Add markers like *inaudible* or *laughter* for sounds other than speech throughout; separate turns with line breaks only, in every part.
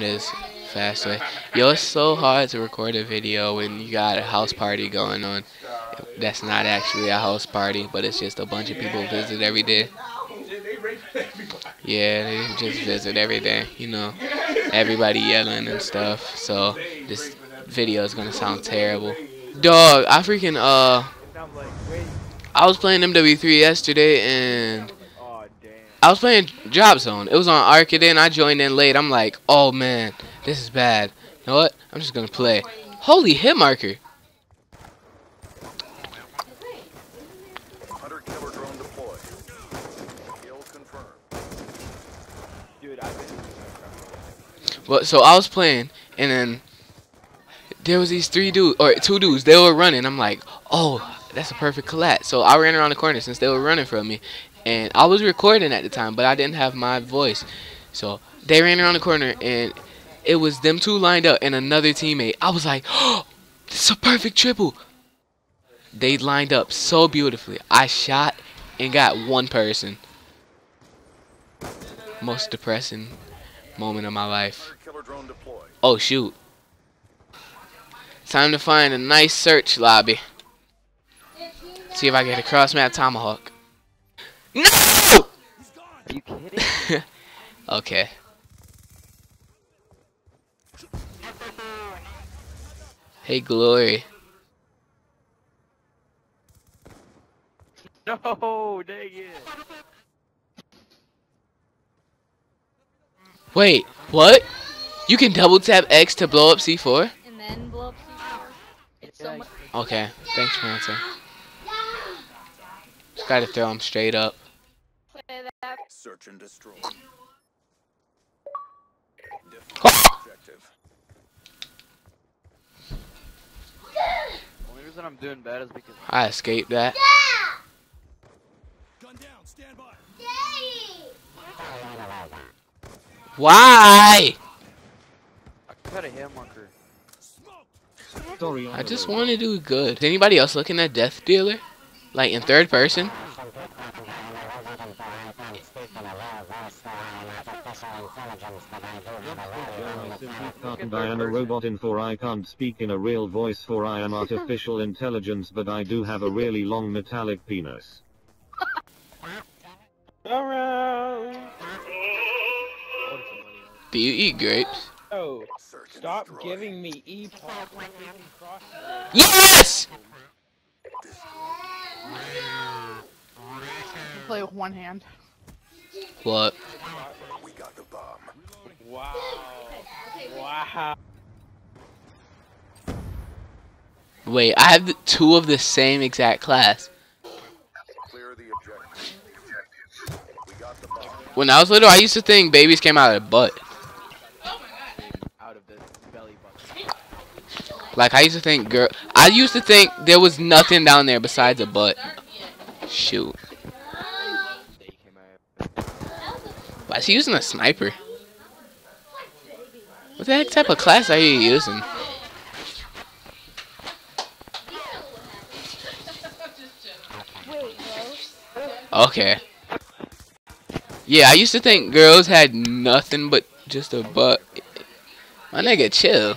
this fast way. Yo, it's so hard to record a video when you got a house party going on. That's not actually a house party, but it's just a bunch of people visit every day. Yeah, they just visit every day, you know. Everybody yelling and stuff. So this video is gonna sound terrible. Dog, I freaking uh I was playing MW3 yesterday and I was playing Drop Zone. It was on Arcade and I joined in late. I'm like, oh man, this is bad. You know what? I'm just gonna play. Holy hit marker. Well, so I was playing, and then there was these three dudes or two dudes. They were running. I'm like, oh, that's a perfect collat. So I ran around the corner since they were running from me, and I was recording at the time, but I didn't have my voice. So they ran around the corner, and it was them two lined up and another teammate. I was like, oh, this is a perfect triple. They lined up so beautifully. I shot and got one person. Most depressing moment of my life. Oh shoot. Time to find a nice search lobby. See if I get a cross map tomahawk. No!
Are you kidding? *laughs*
okay. Hey Glory.
No, dang it.
Wait, what? You can double tap X to blow up C4?
and then blow up C4. It's so much.
Okay, thanks for answering. Just gotta throw him straight up.
Play that.
Search and destroy. Objective.
Only reason I'm doing bad is because
I escaped that.
Gun down. Stand by.
Why?
I got a hit marker.
I just want to do good. Is anybody else looking at Death Dealer? Like in third person?
Can't I am a robot in for I can't speak in a real voice for I am artificial intelligence but I do have a really long metallic penis.
Do you eat grapes?
Oh, stop giving me E-pop.
Yes!
play with one hand.
What?
We got the bomb.
Wow. Wow.
Wait, I have two of the same exact class. When I was little, I used to think babies came out of the butt. Like I used to think girl. I used to think there was nothing down there besides a butt. Shoot. Why is he using a sniper? What the heck type of class are you using? Okay. Yeah, I used to think girls had nothing but just a butt. My nigga, chill.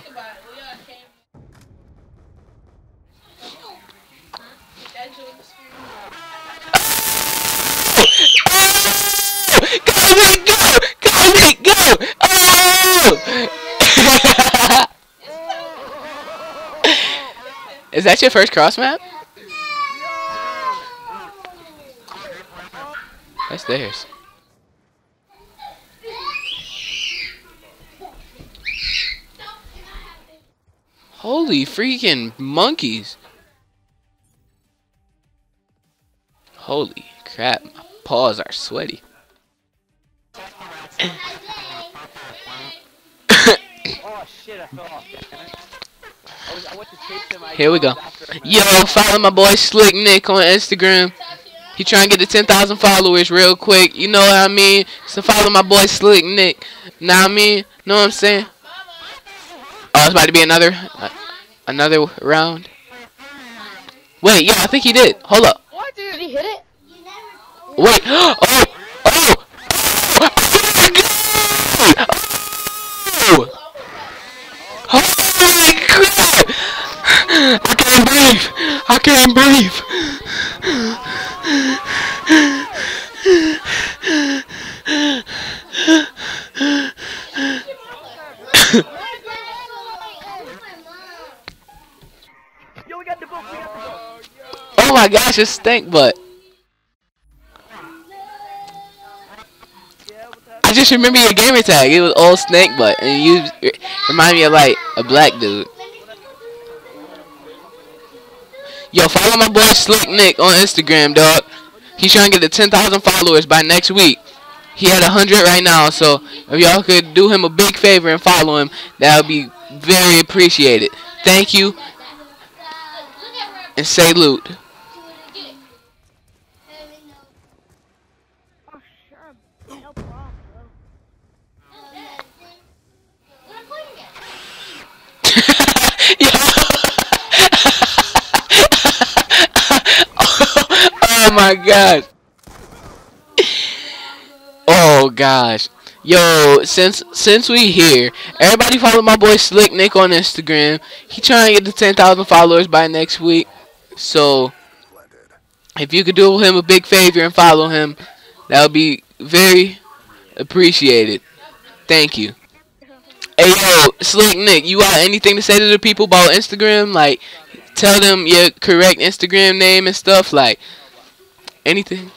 Is that your first cross map? That's theirs. Holy freaking monkeys. Holy crap, my paws are sweaty.
Shit, I fell off. I, was, I went to chase him. I
Here we go.
jumped after him.
Yo, follow my boy Slick Nick on Instagram. He trying to get to 10,000 followers real quick. You know what I mean? So follow my boy Slick Nick. Now what I mean? Know what I'm saying? Oh, it's about to be another uh, another round. Wait, yeah, I think he did. Hold up.
What, dude? Did he hit it?
Wait. *gasps* Oh. Oh my god! I can't breathe! I can't breathe!
Yo, book.
Oh my gosh, it's stink butt. I just remember your gamer tag. It was old snake butt, and you remind me of like a black dude. Yo, follow my boy Slick Nick on Instagram, dog. He's trying to get to 10,000 followers by next week. He had 100 right now, so if y'all could do him a big favor and follow him, that would be very appreciated. Thank you, and salute.
Oh, sure. No problem,
oh my gosh. Oh gosh. Yo, since since we here, everybody follow my boy Slick Nick on Instagram. He trying to get to 10,000 followers by next week. So, if you could do him a big favor and follow him, that would be very appreciated. Thank you. Hey yo, Slick Nick, you got anything to say to the people about Instagram? Like, tell them your correct Instagram name and stuff. Like, anything?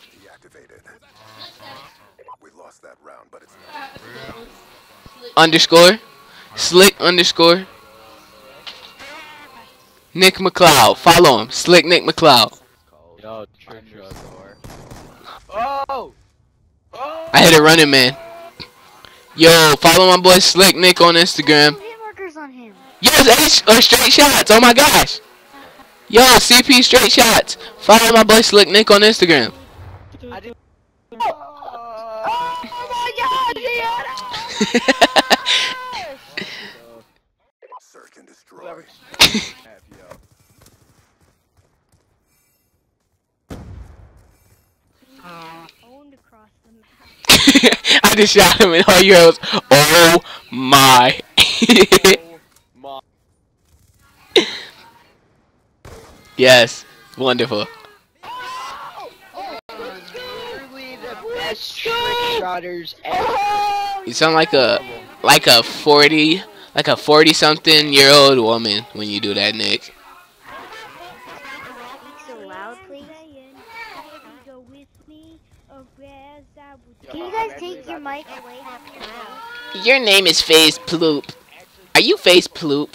Deactivated. We lost that round, but it's not.
Underscore, Slick underscore, Nick MacLeod. Follow him, Slick Nick MacLeod.
Yo, trick Oh! Oh!
I hit a running man. Yo, follow my boy Slick Nick on Instagram.
Hit markers on him.
Yes, H or straight shots. Oh my gosh. Yo, CP straight shots. Follow my boy Slick Nick on Instagram.
I did.
Oh
Search and destroy.
I just shot him and all you heard was, oh my.
My. *laughs*
yes, wonderful.
Literally the best trick shotters ever.
You sound like a like a 40 like a 40 something year old woman when you do that, Nick.
So loud, please. Can you guys take your mic away?
Your name is Face Ploop. Are you Face Ploop?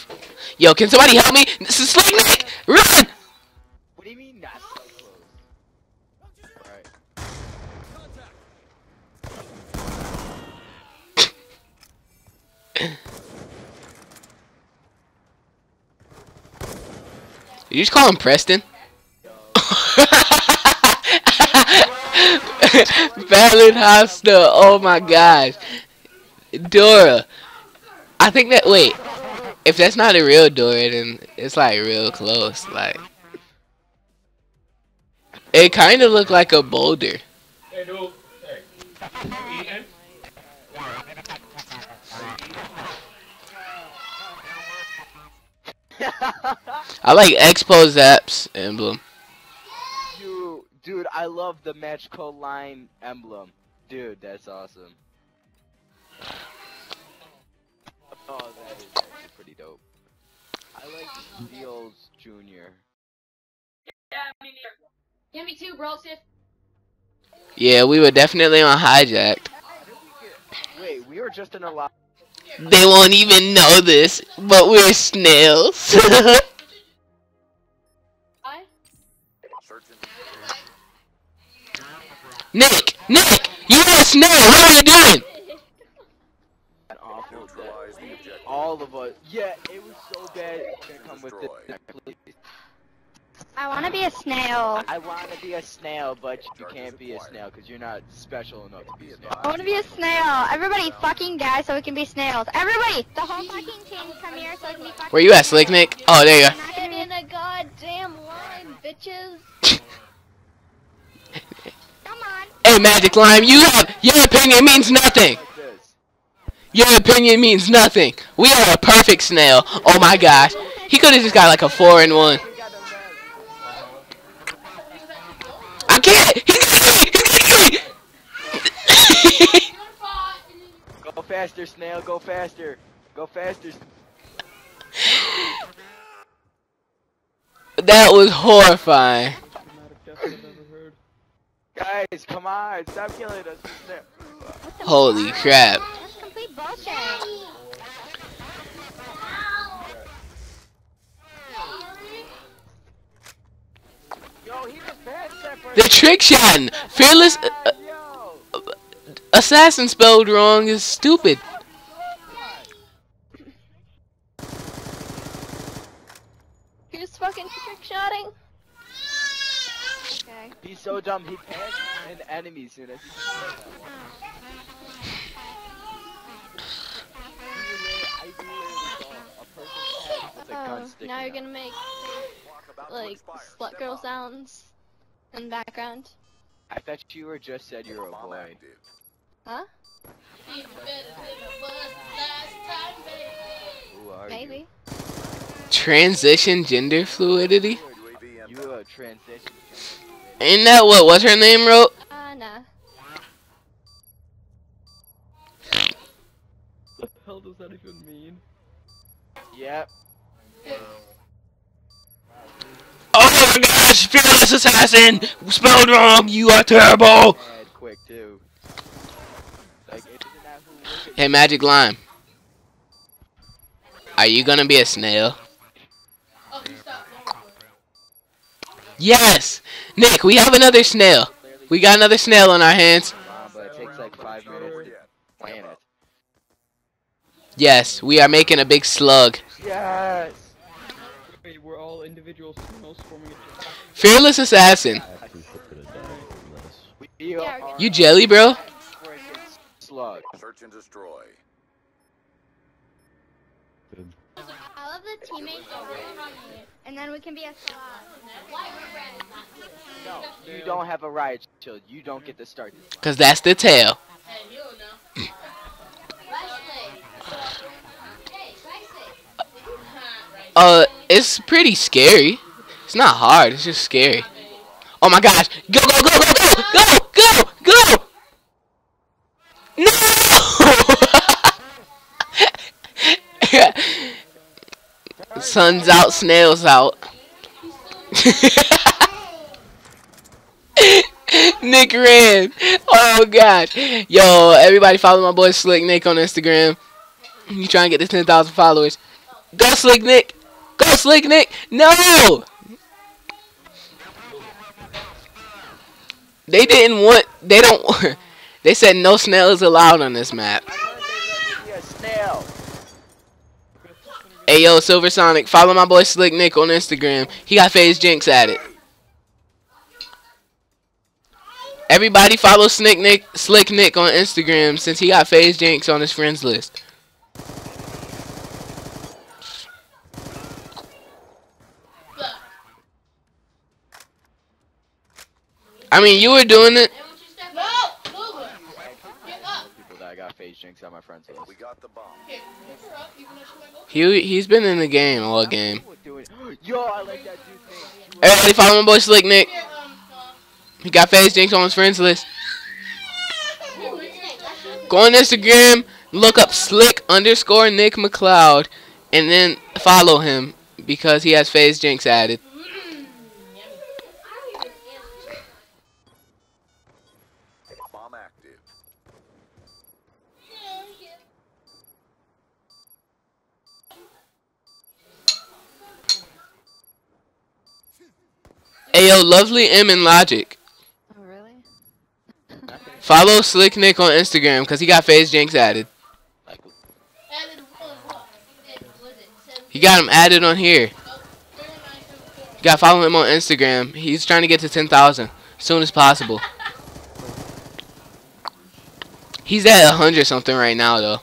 Yo, can somebody help me? This is Slick Nick! Run!
You
just call him Preston? *laughs* Valid hostile. Oh my gosh. Dora. I think that wait. If that's not a real Dora, then it's like real close. Like it kind of looked like a boulder. *laughs* I like Expo Zaps emblem.
You, dude, I love the magical line emblem. Dude, that's awesome. Oh, that is actually pretty dope. I like Steels Jr.
Yeah, me too, bro. Sif.
Yeah, we were definitely on hijacked.
Wait, we were just in a lot.
They won't even know this, but we're snails. *laughs* Nick, Nick, you a snail. What are you doing?
That awful that
neutralize the objective.
all of us. Yeah, it was so bad. Come with it. Please.
I want to be a snail.
I want to be a snail, but you can't be a snail because you're not special enough to be a snail.
I want to be a snail. Everybody fucking die so we can be snails. Everybody, the whole fucking team come here so we can be fucking
Where you at, Slick Nick? Oh, there you go.
Get in the goddamn line, bitches. *laughs* Come on.
Hey, Magic Lime, you have your opinion means nothing. Your opinion means nothing. We are a perfect snail. Oh my gosh. He could have just got like a four and one. I can't. He's gonna get me. He's gonna get me.
Go faster, snail. Go faster. Go faster.
that was horrifying.
Guys, come on. Stop killing us. Snail.
What the
Holy
fuck?
crap.
That's complete bullshit.
Yo, he just passed that
The trick shot. Fearless uh, uh, assassin spelled wrong is stupid.
Who's fucking trick shotting?
Okay.
He's so dumb. He passed an enemy soon as he. I literally saw a person pass with a gun
Oh, now you're gonna make
Clock about to
like
expire.
slut girl sounds in the background.
I thought you were just said you're a boy.
active.
Huh?
Who are
Maybe.
Transition gender fluidity.
You?
inbound.
You a transition.
Ain't that what what's her name wrote?
Uh, nah.
the hell does that even mean?
Yep.
Oh my gosh, fearless assassin! Spelled wrong, you are terrible!
And quick too. Like, isn't that who look at
Hey, Magic Lime. Are you gonna be a snail? Yes! Nick, we have another snail. We got another snail on our hands.
Mom, but it takes like five minutes to plan it.
Yes, we are making a big slug.
Yes!
We're all individual snails forming a
Fearless assassin.
We
Yeah,
are
You jelly, bro?
slug.
Search and destroy.
I love the teammates and then we can be a squad.
No, you don't have a riot shield. You don't get to start this.
Cause that's the tail. Uh, it's pretty scary. It's not hard, it's just scary. Oh my gosh. Go, go, go, go, go, go, go, go! No! Sun's out, snails out. *laughs* Nick ran. Oh gosh. Yo, everybody follow my boy Slick Nick on Instagram. You trying to get to 10,000 followers. Go Slick Nick. Go Slick Nick. No! They didn't want, they don't, *laughs* they said no snails allowed on this map.
I heard they let me be a snail.
Hey yo, Silver Sonic, follow my boy Slick Nick on Instagram. He got Phase Jinx at it. Everybody follow Slick Nick, Slick Nick on Instagram since he got Phase Jinx on his friends list. I mean, you were doing it.
People that I got phase jinx on my friends list.
We got the bomb.
He he's been in the game all game.
Who *gasps* Yo, I like that dude thing.
Everybody follow my boy Slick Nick. He got Phase Jinx on his friends list. *laughs* Go on Instagram, look up Slick underscore Nick MacLeod, and then follow him because he has Phase Jinx added. Ayo, Lovely M and Logic.
Oh, really? *laughs*
Follow Slick Nick on Instagram because he got Phase Jinx added. He got him added on here. You gotta follow him on Instagram. He's trying to get to 10,000 as soon as possible. He's at 100 something right now, though.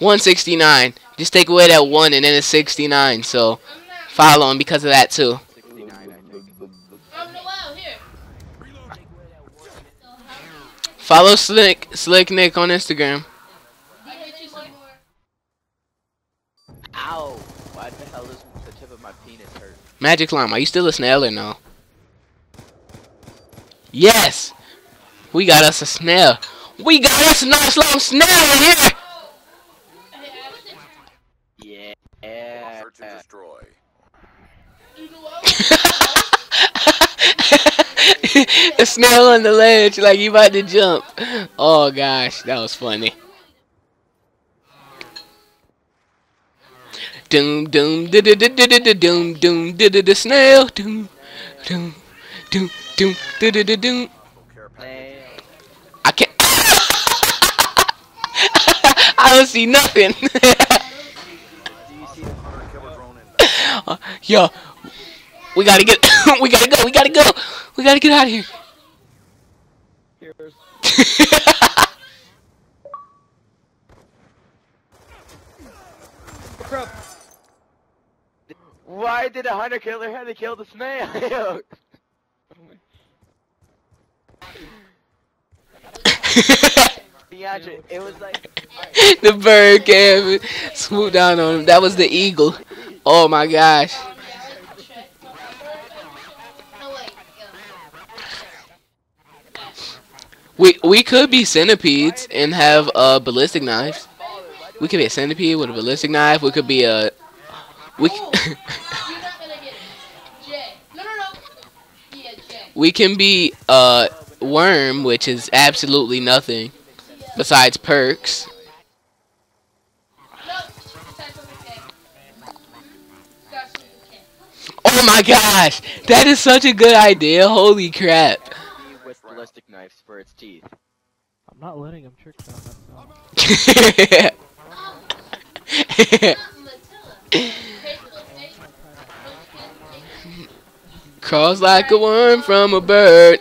169. Just take away that 1 and then it's 69. So follow him because of that, too.
69, I think.
Follow Slick Slick Nick on Instagram.
Ow! Why the hell does the tip of my penis hurt?
Magic Slime, are you still a snail or no? Yes! We got us a snail. We got us a nice long snail in here!
Yeah. Yeah.
Search and destroy. *laughs*
a snail on the ledge, like you about to jump. Oh gosh, that was funny. Doom doom da da da da da doom doom da da da snail doom doom doom doom da da da doom. I can't. *laughs* I don't see nothing.
In. *laughs*
Uh, yo, we gotta get. we gotta go. We gotta go. We gotta get out of here.
Here's crap. *laughs*
Why did a hunter killer have to kill the snail? *laughs*
Oh
DeAndre, it was like
the bird came swooped down on him. That was the eagle. Oh my gosh. We we could be centipedes and have uh ballistic knives. We could be a centipede with a ballistic knife. We could be a we *laughs* we can be a worm, which is absolutely nothing besides perks. Oh my gosh, that is such a good idea. Holy crap.
me with ballistic knives for its teeth.
I'm not letting him trick shot myself. *laughs*
Crawls like a worm from a bird.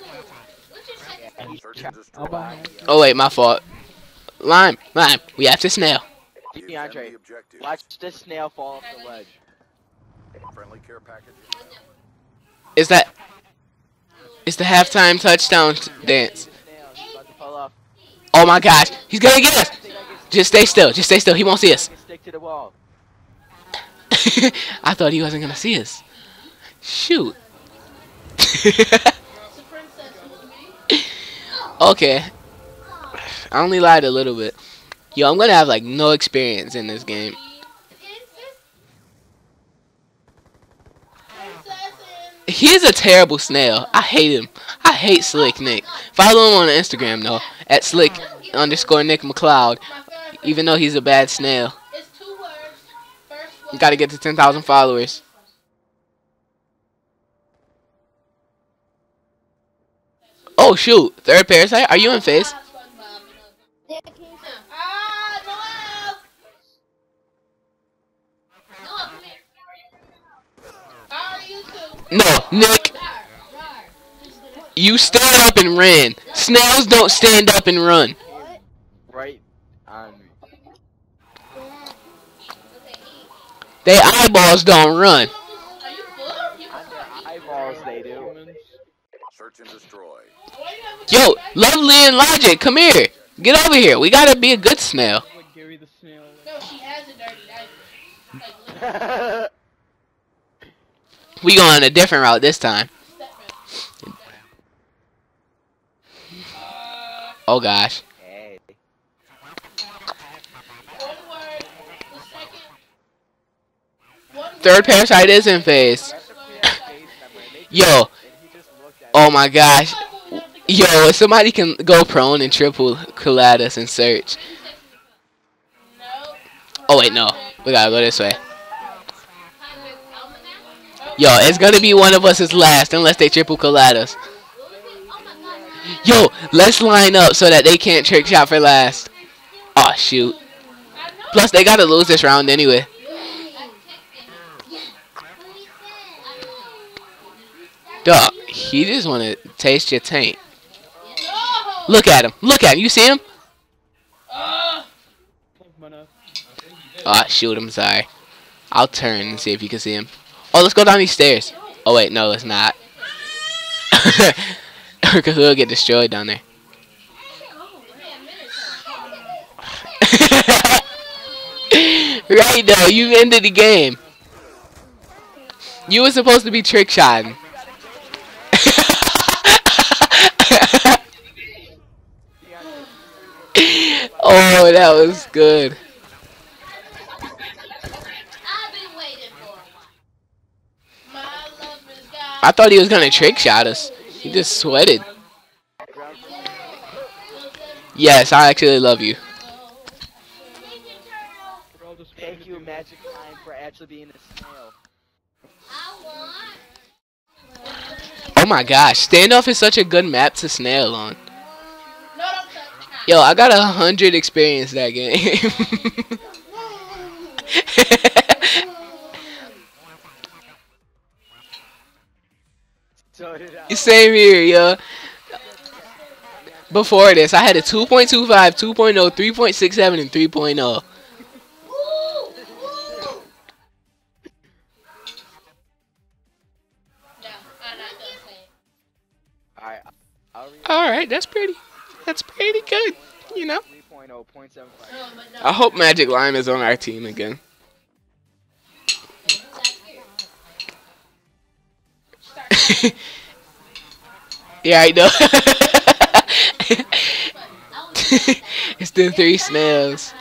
Search and destroy.
I'll buy him.
Oh wait, my fault. Lime, lime, we have to snail.
Defend
DeAndre,
the.
Watch this snail fall off the ledge.
Friendly care package.
Is that it's the halftime touchdown dance.
Snail, he's about to fall off.
Oh my gosh, he's gonna get us. Just stay still, just stay still. He won't see us.
Stick to the wall. *laughs*
I thought he wasn't gonna see us. Shoot. *laughs* okay. I only lied a little bit. Yo, I'm gonna have like no experience in this game. He's a terrible snail. I hate him. I hate Slick Nick. Follow him on Instagram though, at Slick underscore Nick MacLeod. Even though he's a bad snail, we gotta get to 10,000 followers. Oh shoot! Third parasite. Are you in phase? No, Nick. You stand up and ran. Snails don't stand up and run.
Right on me.
They eyeballs don't run.
Eyeballs, they do.
Search and destroy.
Yo, Lovely and Logic, come here. Get over here. We gotta be a good snail.
Like Gary the snail.
We going a different route this time. Oh gosh. Third parasite is in phase. *laughs* Yo, oh my gosh. Yo, if somebody can go prone and triple Coladas and search. Oh wait, no. We gotta go this way. Yo, it's gonna be one of us is last unless they triple Coladas. Yo, let's line up so that they can't trick shot for last. Oh shoot. Plus they gotta lose this round anyway. Dog, he just wanna taste your taint. Look at him. Look at him. You see him?
Mana.
Oh shoot, I'm sorry. I'll turn and see if you can see him. Oh, let's go down these stairs. Oh wait, no, let's not. *laughs* *laughs* Because we'll get destroyed down there. *laughs* right though, you ended the game. You were supposed to be trick shotting. *laughs* oh, that was good. I thought he was gonna trick shot us. He just sweated. Yes, I actually love you.
We're all just
Thank you, Magic Time, for actually being a snail.
Oh my gosh, standoff is such a good map to snail on. Yo, I got a hundred experience that game. *laughs* Same here, yo. Before this, I had a 2.25, 2.0, 3.67, and oh. 3.0.
Alright, I'll read
All right, that's pretty. That's pretty good. You know. I hope Magic Lime is on our team again. *laughs* yeah, I know. *laughs* it's the three snails.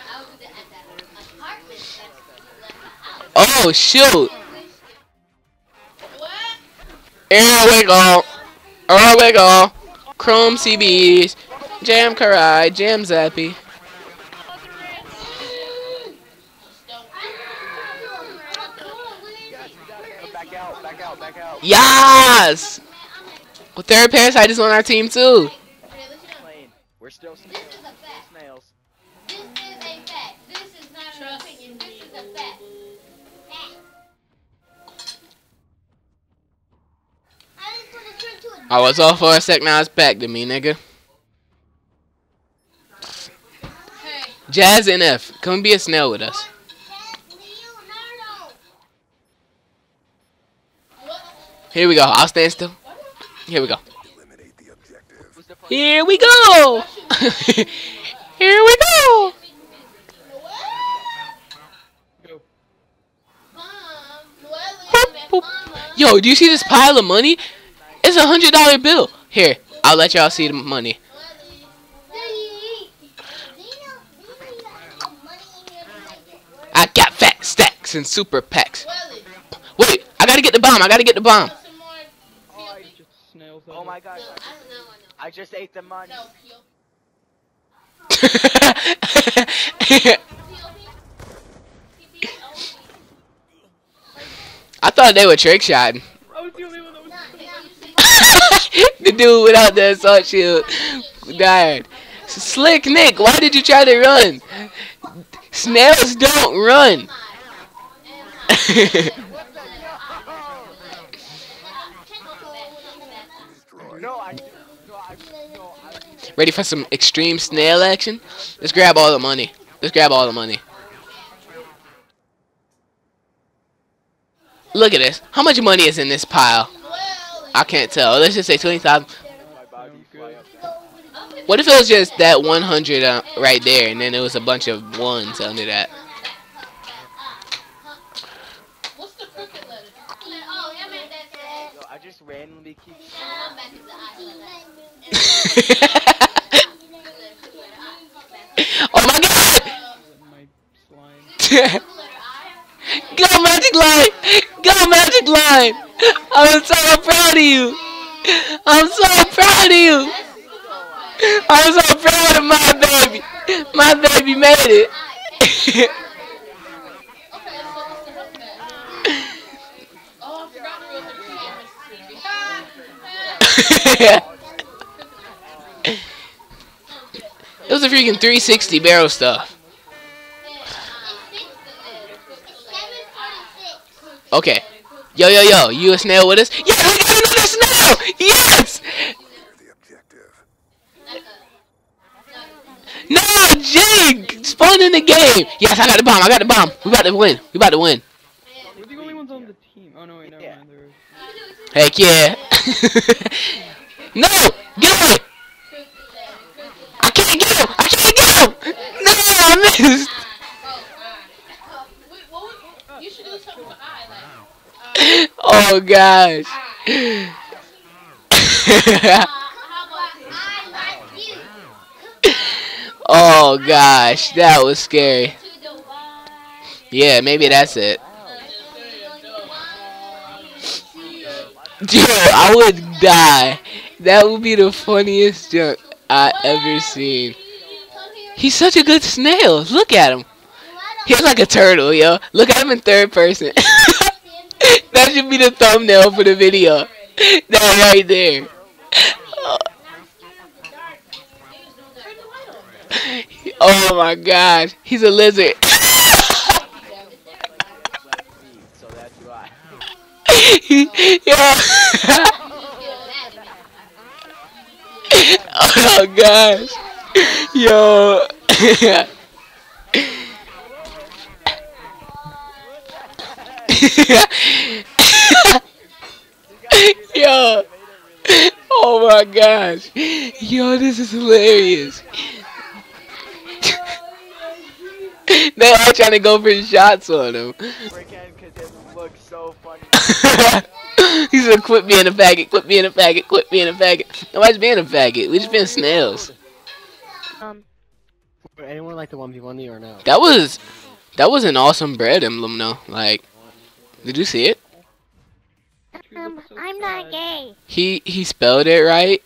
Oh shoot! Go. Here we go. Chrome CBs, Jam Karai, Jam Zappy.
Back out, back out, back out.
Yes! Well, third parasite is on our team too.
We're still snails. Still snails.
I was off for a sec, now it's back to me, nigga. Jazz NF, come be a snail with us. Here we go. I'll stand still. Here we go.
Eliminate the objective.
Who's the first?
Here we go. *laughs* Here we go.
go.
Boop, boop. Yo, do you see this pile of money? It's a hundred dollar bill. Here, I'll let y'all see the money. I got fat stacks and super packs. Wait, I gotta get the bomb. I gotta get the bomb.
Just snails.
Oh my gosh. I just ate the money. *laughs*
I thought they were trick
shot. The only one that was. *laughs*
the dude without the assault shield died. Slick Nick, why did you try to run? Snails don't run.
No, I. No, I. No, I.
Ready for some extreme snail action? Let's grab all the money. Let's grab all the money. Look at this. How much money is in this pile? I can't tell. Let's just say 20,000.
My body fly up there.
What if it was just that 100 uh, right there and then there was a bunch of ones under that?
Yo, I just randomly keep. *laughs*
oh my god! *laughs* Go Magic Line! Go Magic Line! I'm so proud of you! I'm so proud of you! I'm so proud of my baby! My baby made it! *laughs* it was a freaking 360 barrel stuff. Okay. Yo, yo, yo, you a snail with us? Yeah, we got another snail! Yes! No, Jig! Spawn in the game! Yes, I got the bomb, I got the bomb. We about to win. We about to win.
We're the only ones on the team. Oh no, wait, never
Yeah.
mind. There is.
Heck yeah. *laughs* no! Get away! I can't get him! I can't get him! No! I missed. Oh gosh. *laughs* oh gosh, that was scary. Yeah, maybe that's it. Dude, I would die. That would be the funniest junk I ever seen. He's such a good snail. Look at him. He's like a turtle, yo. Look at him in third person. *laughs* that should be the thumbnail for the video. That right there. *laughs* Oh my god. He's a lizard. *laughs*
so that's why.
yeah. Oh gosh. Yo. Yo. Oh my gosh. Yo, this is hilarious. they all trying to go for shots on him. *laughs*
Freaking because it looks *laughs* so funny.
he said, quit being a faggot, quit being a faggot, quit being a faggot. Nobody's being a faggot. We just being snails.
Um,
Would anyone like the 1v1 or no?
That was that was an awesome bread emblem though. Like did you see it?
um, I'm not gay.
He he spelled it right